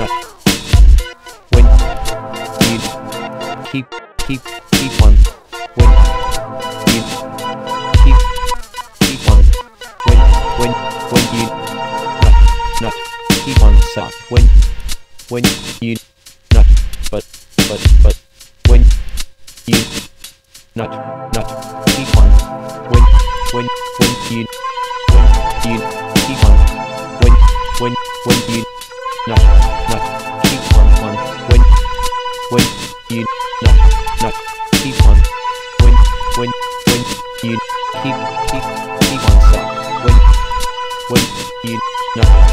nut. When you keep keep keep on. When you keep keep on. When when when you nut nut keep on stop. When when you nut but but but when you nut nut keep on. When when when you when you keep on. When when when you not not keep on on when when you not not keep on when when when you keep keep keep on stop when when you not